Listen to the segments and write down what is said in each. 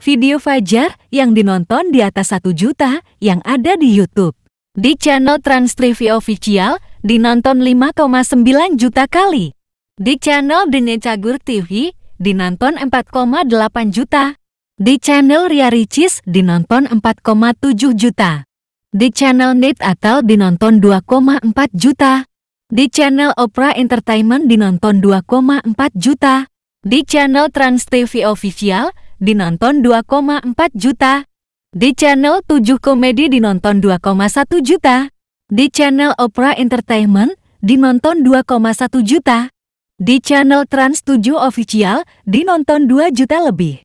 Video Fajar yang dinonton di atas 1 juta yang ada di YouTube. Di channel Trans TV Official dinonton 5,9 juta kali. Di channel Dene Cagur TV dinonton 4,8 juta. Di channel Ria Ricis dinonton 4,7 juta. Di channel Net Atal dinonton 2,4 juta. Di channel Opera Entertainment dinonton 2,4 juta. Di channel Trans TV Official dinonton 2,4 juta. Di channel 7 Komedi dinonton 2,1 juta. Di channel Opera Entertainment dinonton 2,1 juta. Di channel Trans 7 Official dinonton 2 juta lebih.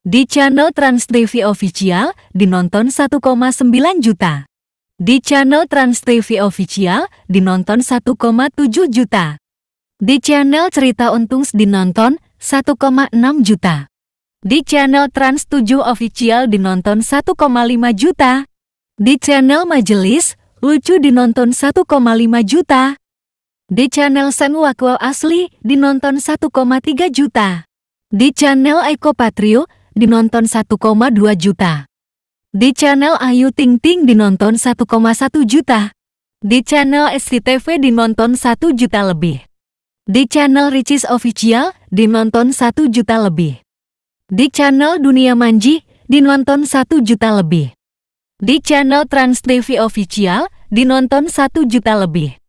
Di channel Trans TV Official dinonton 1,9 juta. Di channel Trans TV Official dinonton 1,7 juta. Di channel Cerita Untungs dinonton 1,6 juta. Di channel Trans 7 Official dinonton 1,5 juta. Di channel Majelis, lucu dinonton 1,5 juta. Di channel Sam Wakwal Asli dinonton 1,3 juta. Di channel Eko Patrio dinonton 1,2 juta. Di channel Ayu Ting Ting dinonton 1,1 juta. Di channel SCTV dinonton 1 juta lebih. Di channel Ricis Official dinonton 1 juta lebih. Di channel Dunia Manji, dinonton 1 juta lebih. Di channel Trans TV Official, dinonton 1 juta lebih.